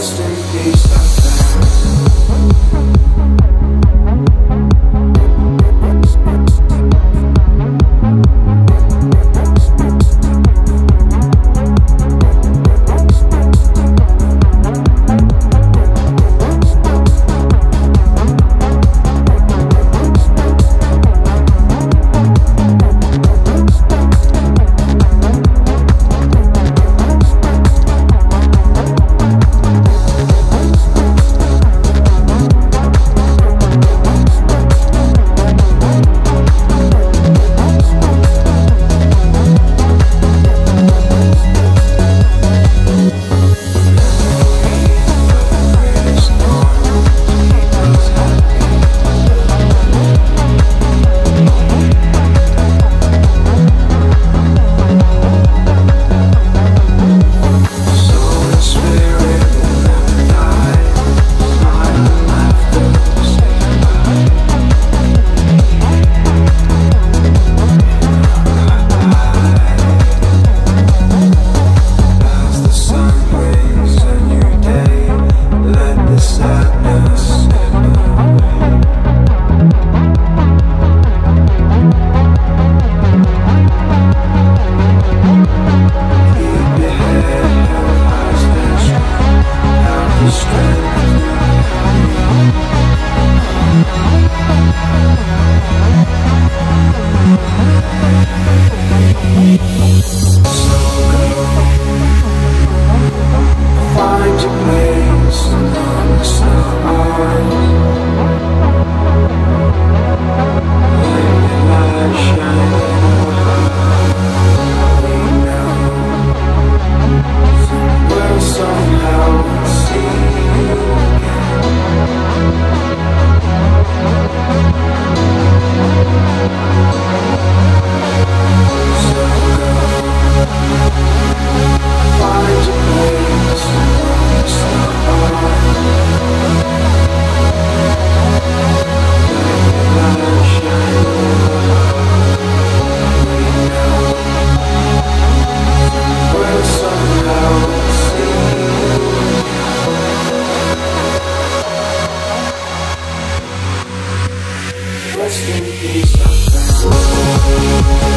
rest in peace, I found. time Thank you.